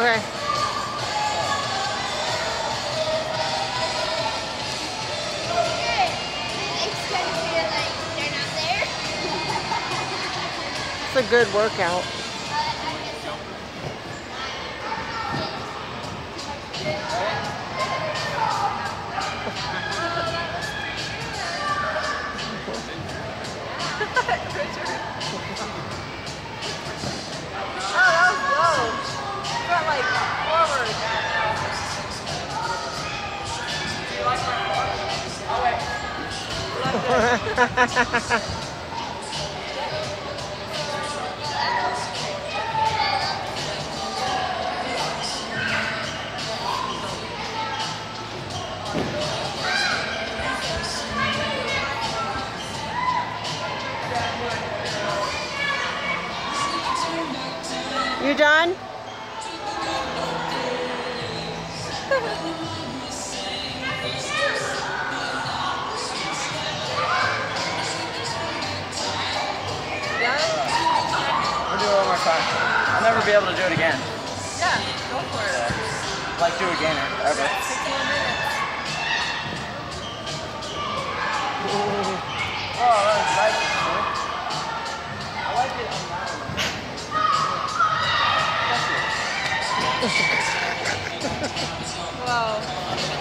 Okay. It's a good workout. You done? Never be able to do it again. Yeah, go for it. Like do a gainer. Okay. Six. Oh, that was nice. I like it on that one. Wow.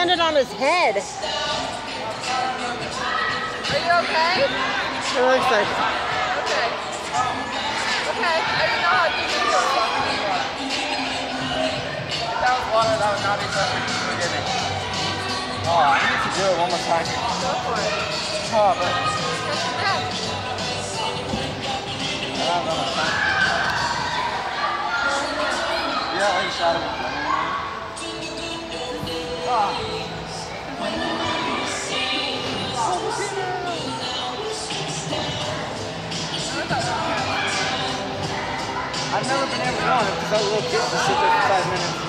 Landed on his head. Are you okay? It looks like. Okay. Okay. I didn't know how deep you were. If that was water, that would not be perfect. Forgive me. Oh, I need to do it one more time. Go for it. Oh, but Catch your breath. I don't know much time. Yeah, like a shot of I've never been able to on it because that little kid just sit there for five minutes.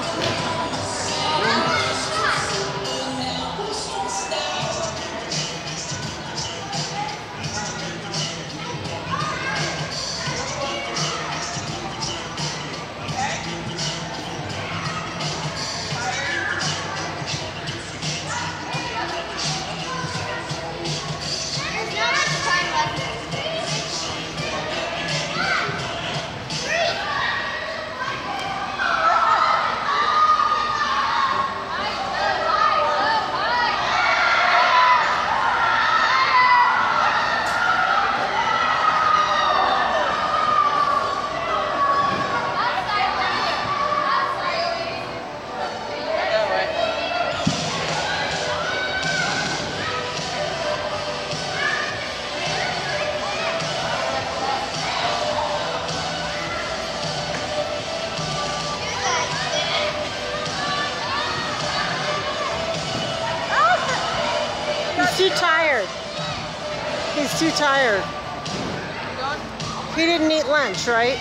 He's too tired. He didn't eat lunch, right?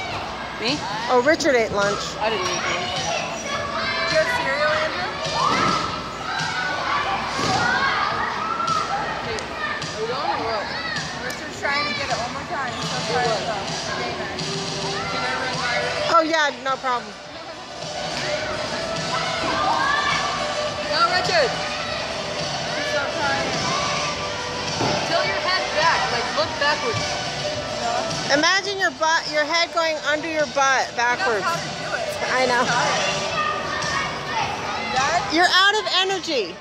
Me? Oh, Richard ate lunch. I didn't eat one. Do you have cereal, Andrew? Are we going or what? Richard's trying to get it one more time. So tired though. Gainer. Can I run by with Oh, yeah, no problem. Go, Richard! Look backwards. Imagine your butt, your head going under your butt backwards. You know I know. That? You're out of energy.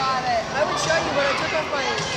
Got it. I would show you, but I took off my.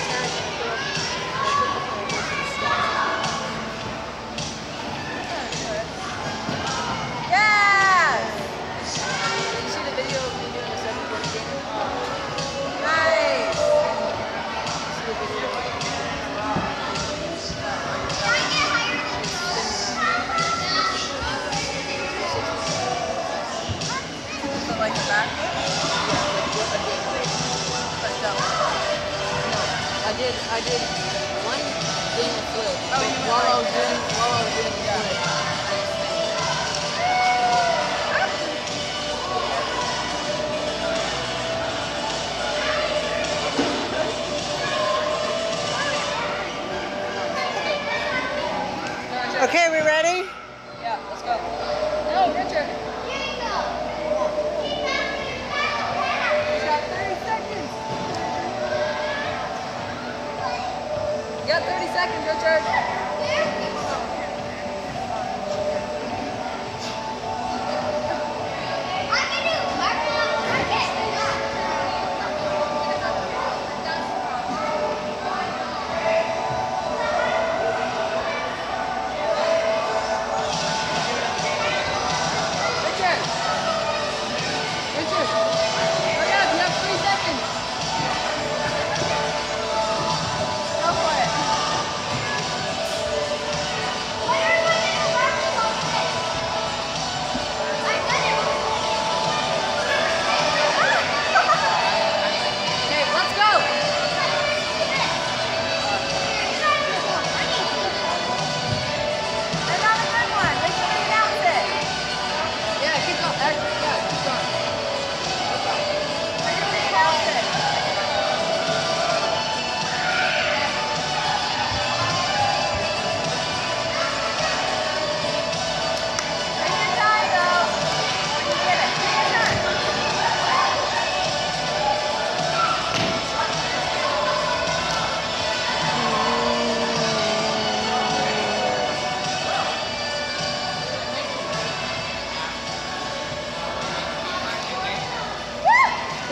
Okay, we ready?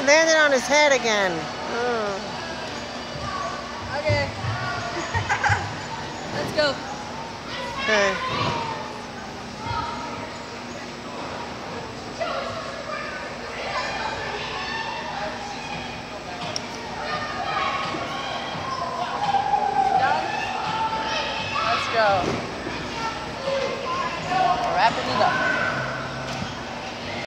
landed on his head again. Oh. Okay. Let's go. Okay.